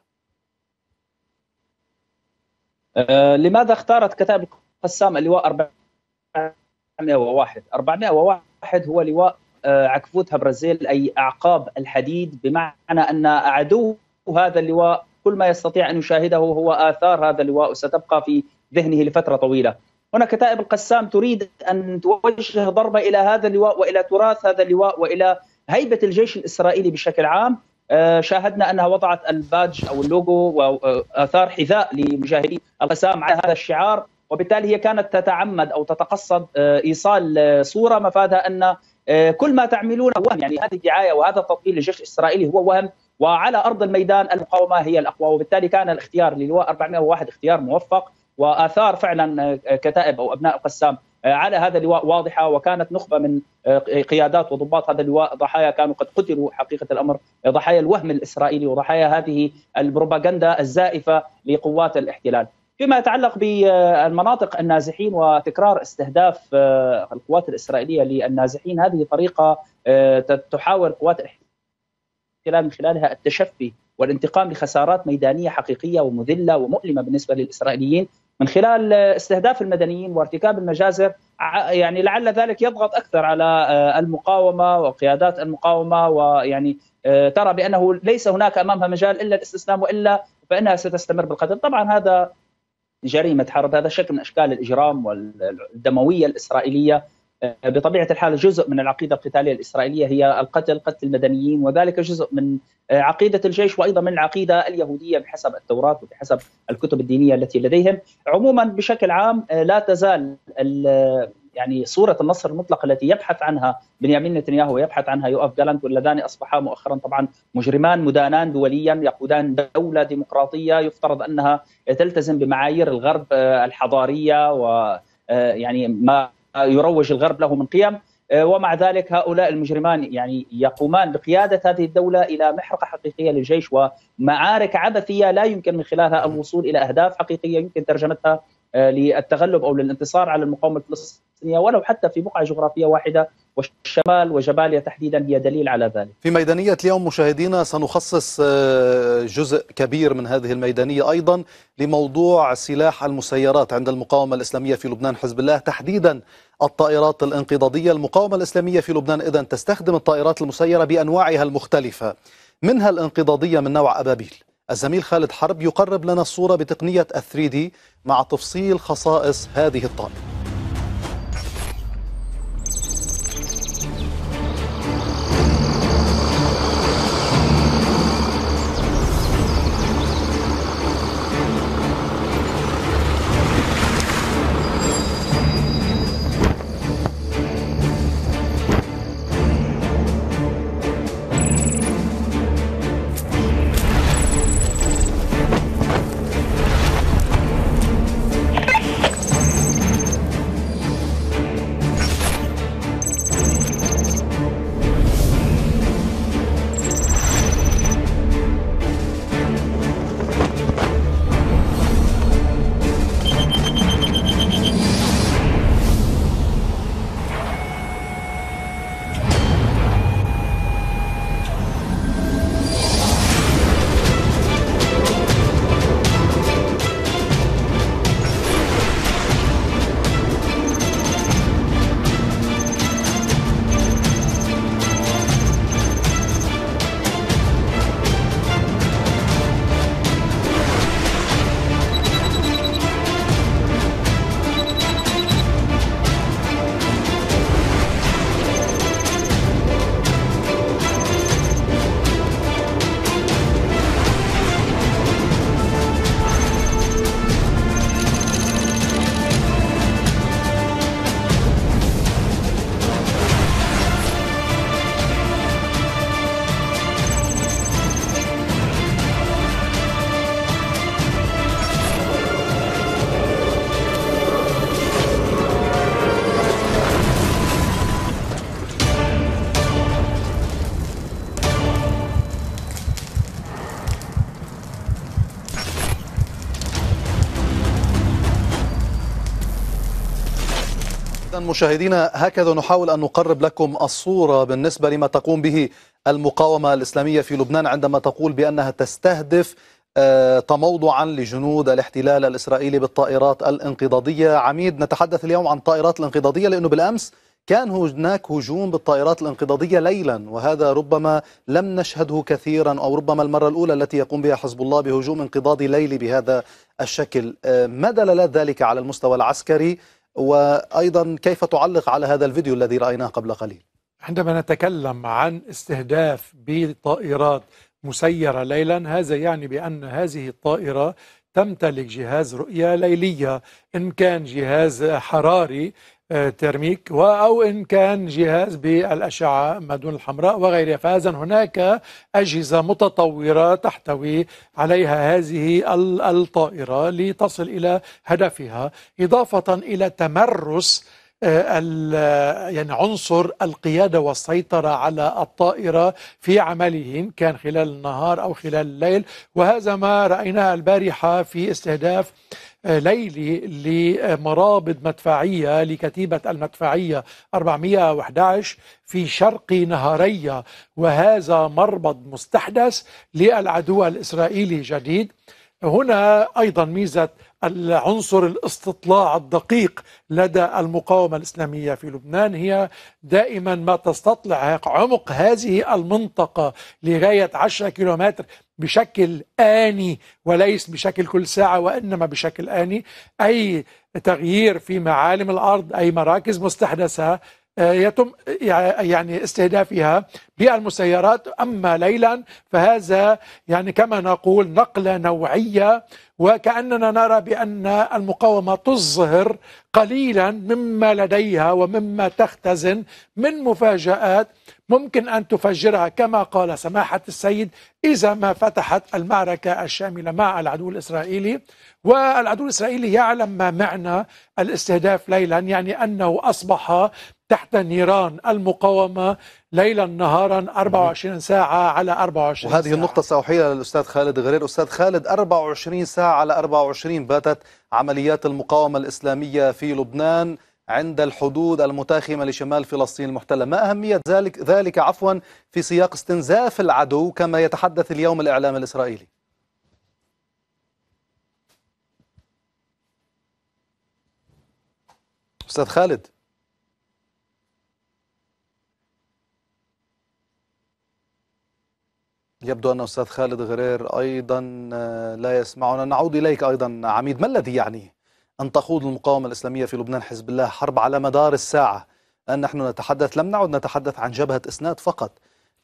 أه لماذا اختارت كتائب القسام اللواء 401 401 هو لواء أه عكفوتها برازيل أي أعقاب الحديد بمعنى أن عدو هذا اللواء كل ما يستطيع أن يشاهده هو آثار هذا اللواء وستبقى في ذهنه لفترة طويلة. هنا كتائب القسام تريد أن توجه ضربة إلى هذا اللواء وإلى تراث هذا اللواء وإلى هيبة الجيش الإسرائيلي بشكل عام. شاهدنا أنها وضعت ال badge أو اللوجو وآثار حذاء لمجاهدي القسام على هذا الشعار وبالتالي هي كانت تتعمد أو تتقصد إيصال صورة مفادها أن كل ما تعملونه وهم. يعني هذه الدعاية وهذا التطبيل للجيش الإسرائيلي هو وهم وعلى أرض الميدان المقاومة هي الأقوى. وبالتالي كان الاختيار للواء 401 اختيار موفق. وآثار فعلا كتائب أو أبناء القسام على هذا اللواء واضحة وكانت نخبة من قيادات وضباط هذا اللواء ضحايا كانوا قد قتلوا حقيقة الأمر ضحايا الوهم الإسرائيلي وضحايا هذه البروباغندا الزائفة لقوات الاحتلال. فيما يتعلق بالمناطق النازحين وتكرار استهداف القوات الإسرائيلية للنازحين هذه طريقة تحاول قوات الاحتلال من خلالها التشفي والانتقام لخسارات ميدانية حقيقية ومذلة ومؤلمة بالنسبة للإسرائيليين من خلال استهداف المدنيين وارتكاب المجازر يعني لعل ذلك يضغط أكثر على المقاومة وقيادات المقاومة ويعني ترى بأنه ليس هناك أمامها مجال إلا الاستسلام وإلا فإنها ستستمر بالقتل، طبعا هذا جريمة حرب، هذا شكل من أشكال الإجرام والدموية الإسرائيلية. بطبيعة الحال جزء من العقيدة القتالية الإسرائيلية هي القتل قتل المدنيين وذلك جزء من عقيدة الجيش وأيضا من العقيدة اليهودية بحسب التوراة وبحسب الكتب الدينية التي لديهم. عموما بشكل عام لا تزال يعني صورة النصر المطلق التي يبحث عنها بنيامين نتنياهو ويبحث عنها يوآف جالانت واللذان أصبحا مؤخرا طبعا مجرمان مدانان دوليا يقودان دولة ديمقراطية. يفترض أنها تلتزم بمعايير الغرب الحضارية و يعني ما يروج الغرب له من قيم. ومع ذلك هؤلاء المجرمان يعني يقومان بقيادة هذه الدولة إلى محرقة حقيقية للجيش ومعارك عبثية لا يمكن من خلالها الوصول إلى أهداف حقيقية يمكن ترجمتها للتغلب أو للانتصار على المقاومة الفلسطينية. ولو حتى في بقعة جغرافية واحدة والشمال وجباليا تحديدا هي دليل على ذلك. في ميدانية اليوم مشاهدينا سنخصص جزء كبير من هذه الميدانية أيضا لموضوع سلاح المسيرات عند المقاومة الإسلامية في لبنان حزب الله تحديدا الطائرات الانقضاضية، المقاومة الإسلامية في لبنان اذا تستخدم الطائرات المسيرة بأنواعها المختلفة منها الانقضاضية من نوع أبابيل. الزميل خالد حرب يقرب لنا الصورة بتقنية الثري دي مع تفصيل خصائص هذه الطائرة. مشاهدينا هكذا نحاول أن نقرب لكم الصورة بالنسبة لما تقوم به المقاومة الإسلامية في لبنان عندما تقول بأنها تستهدف آه، تموضعا لجنود الاحتلال الإسرائيلي بالطائرات الانقضاضية. عميد نتحدث اليوم عن الطائرات الانقضاضية لأنه بالأمس كان هناك هجوم بالطائرات الانقضاضية ليلا وهذا ربما لم نشهده كثيرا أو ربما المرة الأولى التي يقوم بها حزب الله بهجوم انقضاضي ليلي بهذا الشكل. آه، ما دلالات ذلك على المستوى العسكري؟ وأيضا كيف تعلق على هذا الفيديو الذي رأيناه قبل قليل؟ عندما نتكلم عن استهداف بطائرات مسيرة ليلا هذا يعني بأن هذه الطائرة تمتلك جهاز رؤية ليلية إن كان جهاز حراري ترميك أو إن كان جهاز بالأشعة ما دون الحمراء وغيرها فإذا هناك أجهزة متطورة تحتوي عليها هذه الطائرة لتصل إلى هدفها إضافة إلى تمرس آه، يعني عنصر القيادة والسيطرة على الطائرة في عملهم كان خلال النهار أو خلال الليل. وهذا ما رأيناه البارحة في استهداف ليلي لمرابط مدفعية لكتيبة المدفعية 411 في شرق نهارية وهذا مربط مستحدث للعدو الإسرائيلي جديد. هنا أيضا ميزة العنصر الاستطلاع الدقيق لدى المقاومة الإسلامية في لبنان هي دائما ما تستطلع عمق هذه المنطقة لغاية 10 كيلومتر بشكل آني وليس بشكل كل ساعة وإنما بشكل آني أي تغيير في معالم الأرض أي مراكز مستحدثة آه، يتم يعني استهدافها بالمسيرات. أما ليلا فهذا يعني كما نقول نقلة نوعية وكأننا نرى بأن المقاومة تظهر قليلا مما لديها ومما تختزن من مفاجآت ممكن أن تفجرها. كما قال سماحة السيد إذا ما فتحت المعركة الشاملة مع العدو الإسرائيلي. والعدو الإسرائيلي يعلم ما معنى الاستهداف ليلا يعني أنه أصبح تحت نيران المقاومة ليلا نهارا 24 ساعة على 24 وهذه ساعة. النقطة سأحيلها للأستاذ خالد غرير. أستاذ خالد 24 ساعة على 24 باتت عمليات المقاومة الإسلامية في لبنان عند الحدود المتاخمة لشمال فلسطين المحتلة. ما أهمية ذلك, ذلك عفوا في سياق استنزاف العدو كما يتحدث اليوم الإعلام الإسرائيلي؟ أستاذ خالد. يبدو أن أستاذ خالد غرير أيضا آه، لا يسمعنا. نعود إليك أيضا عميد. ما الذي يعني أن تخوض المقاومة الإسلامية في لبنان حزب الله حرب على مدار الساعة؟ الآن نحن نتحدث لم نعد نتحدث عن جبهة إسناد فقط.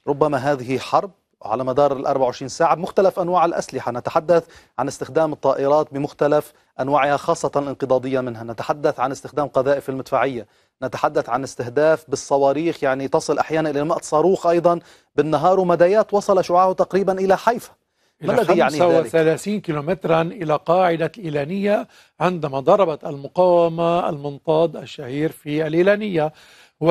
ربما هذه حرب على مدار ال 24 ساعة بمختلف أنواع الأسلحة. نتحدث عن استخدام الطائرات بمختلف أنواعها خاصة الانقضاضية منها. نتحدث عن استخدام قذائف المدفعية. نتحدث عن استهداف بالصواريخ يعني تصل أحيانا إلى 100 صاروخ أيضا. بالنهار ومدايات وصل شعاعه تقريبا إلى حيفا. ما الذي يعني ذلك؟ 35 كيلومترا إلى قاعدة الإيلانية عندما ضربت المقاومة المنطاد الشهير في الإيلانية. و...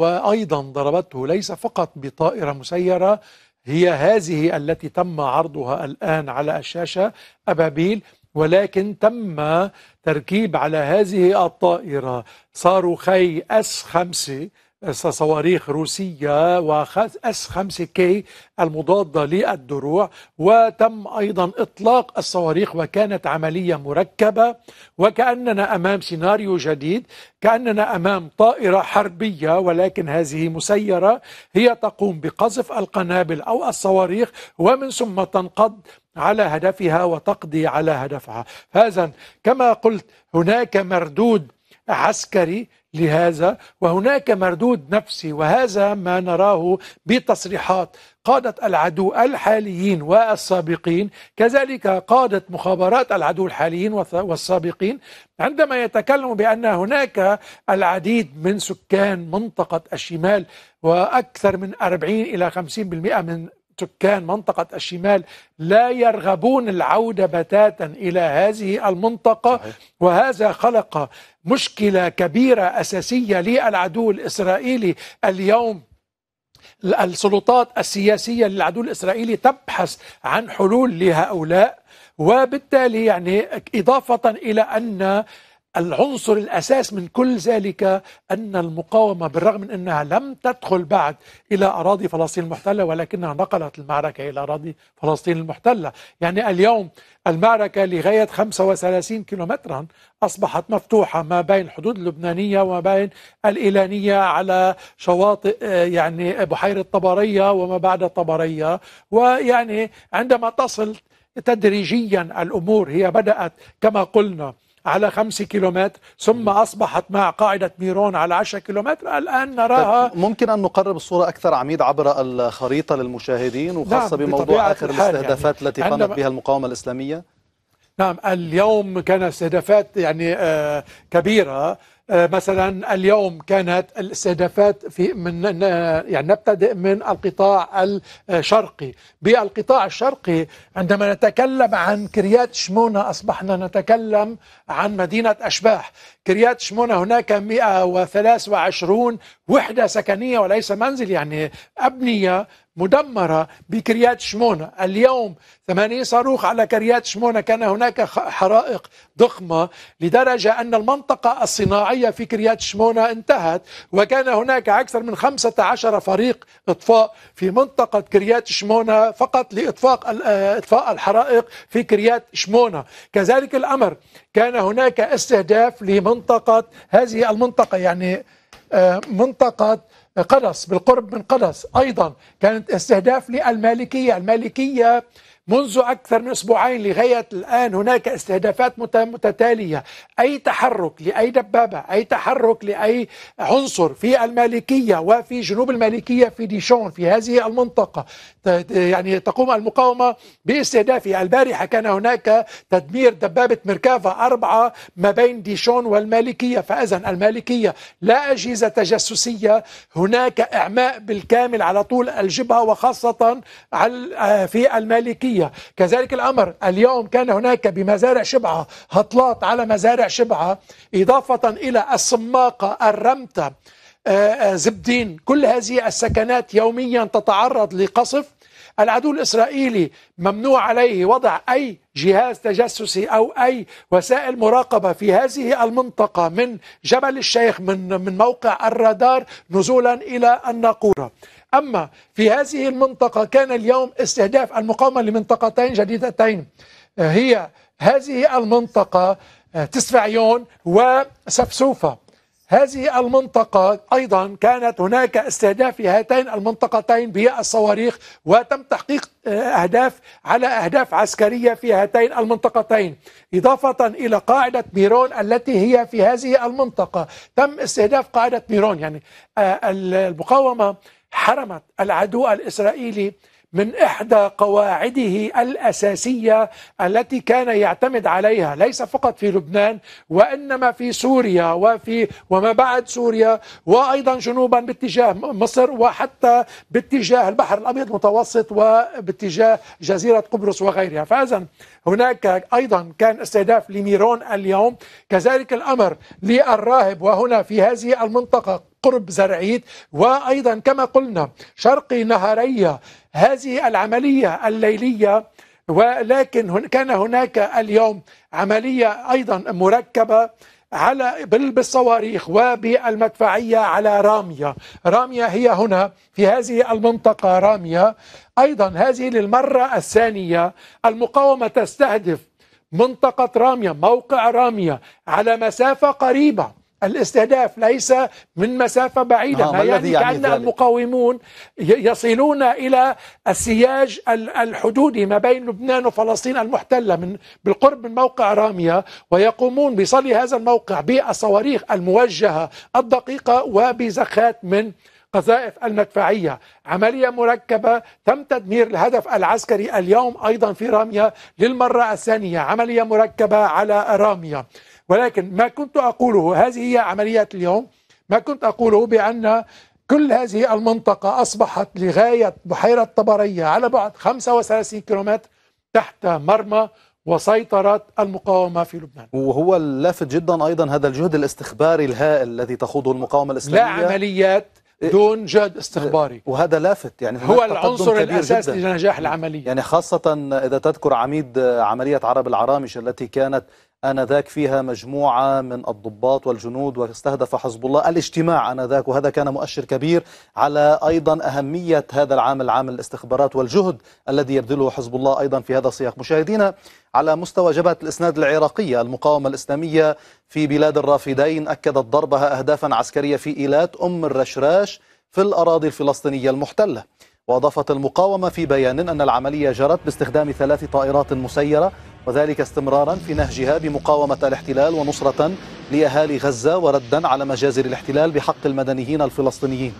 وأيضا ضربته ليس فقط بطائرة مسيرة هي هذه التي تم عرضها الآن على الشاشة. أبابيل ولكن تم تركيب على هذه الطائرة. صاروخي أس 5 صواريخ روسية وأس 5 كي المضادة للدروع. وتم أيضا إطلاق الصواريخ وكانت عملية مركبة. وكأننا أمام سيناريو جديد كأننا أمام طائرة حربية ولكن هذه مسيرة هي تقوم بقذف القنابل أو الصواريخ. ومن ثم تنقض على هدفها وتقضي على هدفها. هذا كما قلت هناك مردود عسكري لهذا وهناك مردود نفسي وهذا ما نراه بتصريحات قادة العدو الحاليين والسابقين. كذلك قادة مخابرات العدو الحاليين والسابقين. عندما يتكلموا بأن هناك العديد من سكان منطقة الشمال وأكثر من 40 إلى 50% من سكان منطقة الشمال لا يرغبون العودة بتاتا إلى هذه المنطقة صحيح. وهذا خلق مشكلة كبيرة أساسية للعدو الإسرائيلي اليوم السلطات السياسية للعدو الإسرائيلي تبحث عن حلول لهؤلاء وبالتالي يعني إضافة إلى أن العنصر الأساس من كل ذلك أن المقاومة بالرغم من أنها لم تدخل بعد إلى أراضي فلسطين المحتلة ولكنها نقلت المعركة إلى أراضي فلسطين المحتلة. يعني اليوم المعركة لغاية 35 كيلومترا أصبحت مفتوحة ما بين الحدود اللبنانية وما بين الإيلانية على شواطئ آه، يعني بحيرة طبرية وما بعد طبرية. ويعني عندما تصل تدريجيا الأمور هي بدأت كما قلنا على خمسة كيلومتر ثم أصبحت مع قاعدة ميرون على عشرة كيلومتر الآن نراها. ممكن أن نقرب الصورة أكثر عميد عبر الخريطة للمشاهدين وخاصة نعم، بموضوع آخر الاستهدافات يعني. التي قامت بها المقاومة الإسلامية؟ نعم اليوم كان استهدافات يعني آه، كبيرة مثلا اليوم كانت الاستهدافات في من آه، يعني نبتدئ من القطاع الشرقي. بالقطاع الشرقي عندما نتكلم عن كريات شمونة أصبحنا نتكلم عن مدينة أشباح. كريات شمونة هناك 123 وحدة سكنية وليس منزل يعني أبنية. مدمرة بكريات شمونة. اليوم 80 صاروخ على كريات شمونة. كان هناك حرائق ضخمة لدرجة أن المنطقة الصناعية في كريات شمونة انتهت وكان هناك أكثر من 15 فريق إطفاء في منطقة كريات شمونة فقط لإطفاء آه، إطفاء الحرائق في كريات شمونة. كذلك الأمر كان هناك استهداف لمنطقة هذه المنطقة يعني آه، منطقة قدس بالقرب من قدس أيضا كانت استهداف للمالكية. المالكية منذ أكثر من أسبوعين لغاية الآن هناك استهدافات مت- متتالية. أي تحرك لأي دبابة أي تحرك لأي عنصر في المالكية وفي جنوب المالكية في ديشون في هذه المنطقة. يعني تقوم المقاومة باستهدافها البارحة. كان هناك تدمير دبابة مركافة أربعة ما بين ديشون والمالكية. فإذا المالكية لا أجهزة تجسسية. هناك إعماء بالكامل على طول الجبهة وخاصة في المالكية. كذلك الأمر اليوم كان هناك بمزارع شبعة هطلات على مزارع شبعة إضافة إلى الصماقة الرمتة آه، آه، زبدين. كل هذه السكنات يوميا تتعرض لقصف. العدو الإسرائيلي ممنوع عليه وضع أي جهاز تجسسي أو أي وسائل مراقبة في هذه المنطقة من جبل الشيخ من من موقع الرادار نزولا إلى الناقورة. أما في هذه المنطقة كان اليوم استهداف المقاومة لمنطقتين جديدتين. هي هذه المنطقة آه، تسفعيون وسفسوفة هذه المنطقة أيضا كانت هناك استهداف في هاتين المنطقتين بالصواريخ وتم تحقيق آه، أهداف على أهداف عسكرية في هاتين المنطقتين. إضافة إلى قاعدة ميرون التي هي في هذه المنطقة. تم استهداف قاعدة ميرون يعني آه، المقاومة حرمت العدو الإسرائيلي من إحدى قواعده الأساسية التي كان يعتمد عليها ليس فقط في لبنان وإنما في سوريا وفي وما بعد سوريا وأيضا جنوبا باتجاه مصر وحتى باتجاه البحر الأبيض المتوسط وباتجاه جزيرة قبرص وغيرها. فإذا هناك أيضا كان استهداف لميرون اليوم كذلك الأمر للراهب وهنا في هذه المنطقة. قرب زرعيت. وأيضا كما قلنا شرقي نهارية هذه العملية الليلية ولكن كان هناك اليوم عملية أيضا مركبة على بال- بالصواريخ وبالمدفعية على رامية. رامية هي هنا في هذه المنطقة رامية. أيضا هذه للمرة الثانية المقاومة تستهدف منطقة رامية موقع رامية على مسافة قريبة. الاستهداف ليس من مسافة بعيدة آه، ما يعني يعني كأن ذلك؟ المقاومون يصلون إلى السياج ال- الحدودي ما بين لبنان وفلسطين المحتلة من بالقرب من موقع رامية ويقومون بصلي هذا الموقع بالصواريخ الموجهة الدقيقة وبزخات من قذائف المدفعية. عملية مركبة تم تدمير الهدف العسكري اليوم أيضا في رامية للمرة الثانية. عملية مركبة على رامية ولكن ما كنت أقوله هذه هي عمليات اليوم ما كنت أقوله بأن كل هذه المنطقة أصبحت لغاية بحيرة طبرية على بعد 35 كيلومتر تحت مرمى وسيطرة المقاومة في لبنان. وهو اللافت جدا أيضا هذا الجهد الاستخباري الهائل الذي تخوضه المقاومة لا الإسلامية. عمليات دون جهد استخباري. وهذا لافت يعني هو العنصر جداً. لنجاح العملية. يعني خاصة إذا تذكر عميد عملية عرب العرامش التي كانت آنذاك فيها مجموعة من الضباط والجنود واستهدف حزب الله الاجتماع آنذاك وهذا كان مؤشر كبير على أيضا أهمية هذا العامل عامل الاستخبارات والجهد الذي يبذله حزب الله أيضا في هذا السياق. مشاهدينا على مستوى جبهة الإسناد العراقية المقاومة الإسلامية في بلاد الرافدين أكدت ضربها أهدافا عسكرية في إيلات أم الرشراش في الأراضي الفلسطينية المحتلة. وأضافت المقاومة في بيان أن العملية جرت باستخدام ثلاث طائرات مسيرة وذلك استمرارا في نهجها بمقاومة الاحتلال ونصرة لأهالي غزة وردا على مجازر الاحتلال بحق المدنيين الفلسطينيين.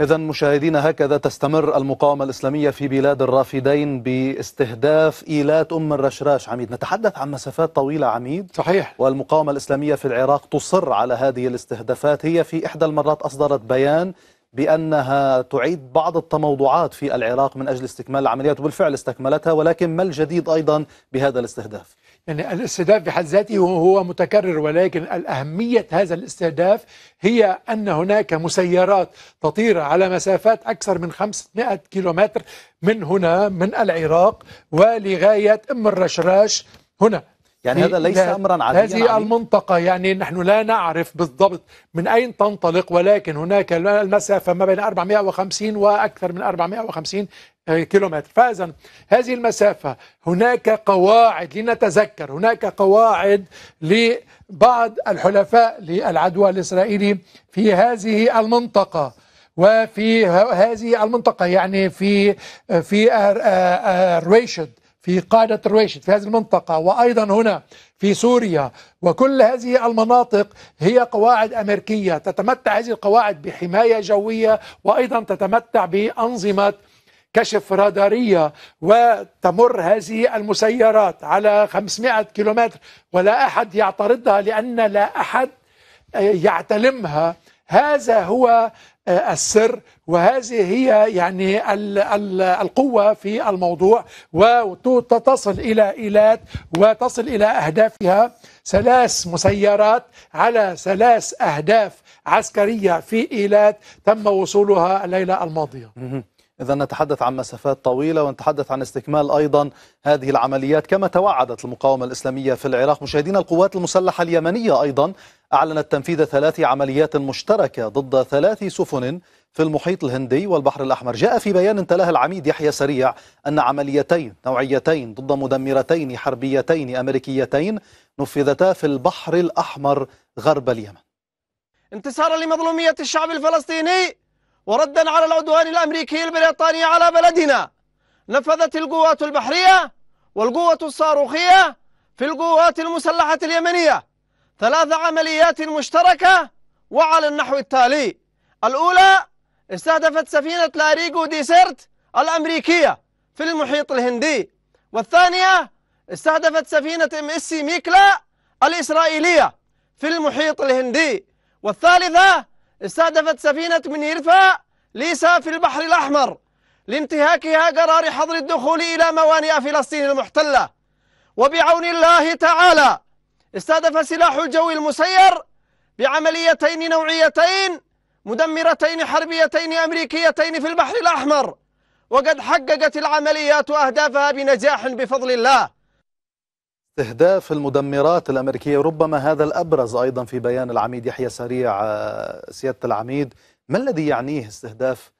إذا مشاهدينا هكذا تستمر المقاومة الإسلامية في بلاد الرافدين باستهداف إيلات أم الرشراش. عميد نتحدث عن مسافات طويلة عميد. صحيح. والمقاومة الإسلامية في العراق تصر على هذه الاستهدافات. هي في إحدى المرات أصدرت بيان بأنها تعيد بعض التموضعات في العراق من أجل استكمال العمليات وبالفعل استكملتها ولكن ما الجديد أيضا بهذا الاستهداف؟ يعني الاستهداف بحد ذاته هو متكرر ولكن الأهمية هذا الاستهداف هي أن هناك مسيرات تطير على مسافات أكثر من 500 كيلومتر من هنا من العراق ولغاية أم الرشراش هنا. يعني هذا ليس أمرا عاديا هذه المنطقة يعني نحن لا نعرف بالضبط من أين تنطلق ولكن هناك المسافة ما بين 450 وأكثر من 450 كيلومتر. فإذا هذه المسافة هناك قواعد لنتذكر. هناك قواعد لبعض الحلفاء للعدو الإسرائيلي في هذه المنطقة. وفي هذه المنطقة يعني في في رويشد في قادة رويشد في هذه المنطقة وأيضا هنا في سوريا. وكل هذه المناطق هي قواعد أمريكية. تتمتع هذه القواعد بحماية جوية وأيضا تتمتع بأنظمة كشف رادارية وتمر هذه المسيرات على 500 كيلومتر ولا أحد يعترضها لأن لا أحد يعتلمها. هذا هو السر وهذه هي يعني ال ال القوة في الموضوع وتصل إلى إيلات وتصل إلى أهدافها. ثلاث مسيرات على ثلاث أهداف عسكرية في إيلات تم وصولها الليلة الماضية. إذا نتحدث عن مسافات طويلة ونتحدث عن استكمال أيضا هذه العمليات كما توعدت المقاومة الإسلامية في العراق. مشاهدينا القوات المسلحة اليمنية أيضا أعلنت تنفيذ ثلاث عمليات مشتركة ضد ثلاث سفن في المحيط الهندي والبحر الأحمر. جاء في بيان تلاه العميد يحيى سريع أن عمليتين نوعيتين ضد مدمرتين حربيتين أمريكيتين نفذتا في البحر الأحمر غرب اليمن. انتصارا لمظلومية الشعب الفلسطيني وردا على العدوان الأمريكي البريطاني على بلدنا. نفذت القوات البحرية والقوة الصاروخية في القوات المسلحة اليمنية ثلاث عمليات مشتركة وعلى النحو التالي. الأولى استهدفت سفينة لاريجو ديسيرت الأمريكية في المحيط الهندي. والثانية استهدفت سفينة ام إس ميكلا الإسرائيلية في المحيط الهندي. والثالثة استهدفت سفينة مينيرفا ليسا في البحر الأحمر لانتهاكها قرار حظر الدخول إلى موانئ فلسطين المحتلة. وبعون الله تعالى استهدف سلاح الجو المسير بعمليتين نوعيتين مدمرتين حربيتين أمريكيتين في البحر الأحمر. وقد حققت العمليات أهدافها بنجاح بفضل الله. استهداف المدمرات الأمريكية ربما هذا الأبرز أيضا في بيان العميد يحيى سريع سيادة العميد. ما الذي يعنيه استهداف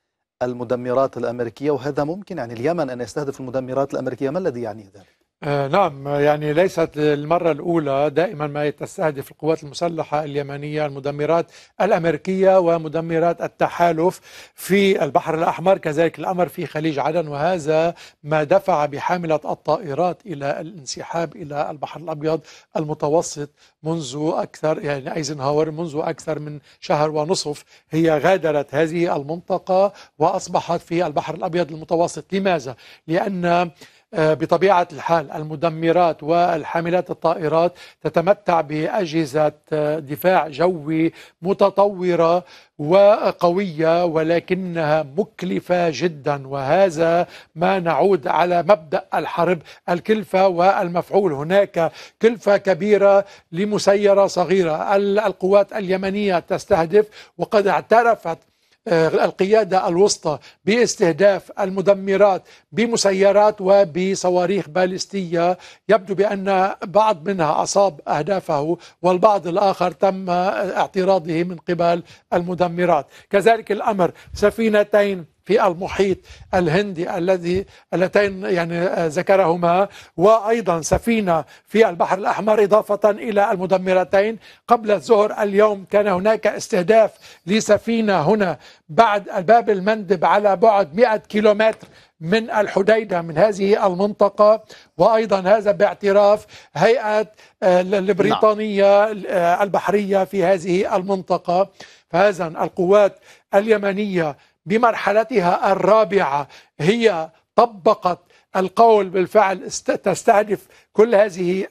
المدمرات الأمريكية؟ وهذا ممكن يعني اليمن أن يستهدف المدمرات الأمريكية. ما الذي يعنيه ذلك؟ آه نعم يعني ليست المرة الأولى دائما ما تستهدف القوات المسلحة اليمنية المدمرات الأمريكية ومدمرات التحالف في البحر الأحمر. كذلك الأمر في خليج عدن وهذا ما دفع بحاملة الطائرات إلى الانسحاب إلى البحر الأبيض المتوسط منذ أكثر يعني أيزنهاور منذ أكثر من شهر ونصف. هي غادرت هذه المنطقة وأصبحت في البحر الأبيض المتوسط. لماذا؟ لأن بطبيعة الحال المدمرات والحاملات الطائرات تتمتع بأجهزة آه، دفاع جوي متطورة وقوية ولكنها مكلفة جدا وهذا ما نعود على مبدأ الحرب الكلفة والمفعول. هناك كلفة كبيرة لمسيرة صغيرة. القوات اليمنية تستهدف وقد اعترفت آه، القيادة الوسطى باستهداف المدمرات بمسيرات وبصواريخ باليستية. يبدو بأن بعض منها أصاب أهدافه والبعض الآخر تم اعتراضه من قبل المدمرات. كذلك الأمر سفينتين في المحيط الهندي الذي اللتين يعني ذكرهما وأيضا سفينة في البحر الأحمر إضافة إلى المدمرتين. قبل الظهر اليوم كان هناك استهداف لسفينة هنا بعد الباب المندب على بعد 100 كيلومتر من الحديدة من هذه المنطقة. وأيضا هذا باعتراف هيئة آه، البريطانية آه، البحرية في هذه المنطقة. فهذا القوات اليمنية بمرحلتها الرابعة هي طبقت القول بالفعل تستهدف كل هذه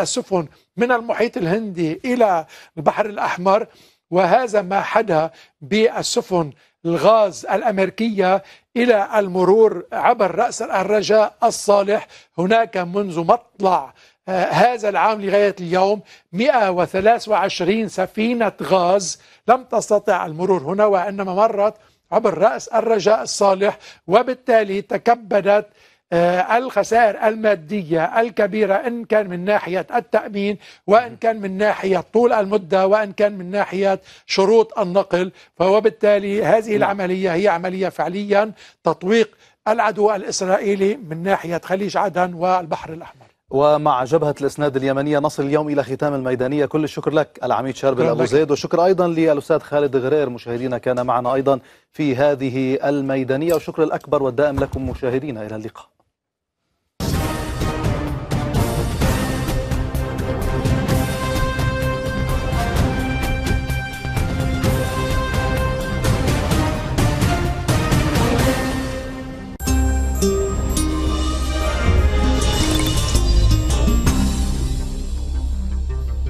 السفن من المحيط الهندي إلى البحر الأحمر وهذا ما حدا بالسفن الغاز الأمريكية إلى المرور عبر رأس الرجاء الصالح. هناك منذ مطلع آه، هذا العام لغاية اليوم 123 سفينة غاز لم تستطع المرور هنا وإنما مرت عبر رأس الرجاء الصالح وبالتالي تكبدت آه، الخسائر المادية الكبيرة إن كان من ناحية التأمين وإن كان من ناحية طول المدة وإن كان من ناحية شروط النقل. فهو بالتالي هذه نعم. العملية هي عملية فعليا تطويق العدو الإسرائيلي من ناحية خليج عدن والبحر الأحمر. ومع جبهة الإسناد اليمنية نصل اليوم إلى ختام الميدانية. كل الشكر لك العميد شاربل أبو زيد والشكر أيضا للأستاذ خالد غرير مشاهدينا كان معنا أيضا في هذه الميدانية. والشكر الأكبر والدائم لكم مشاهدينا إلى اللقاء.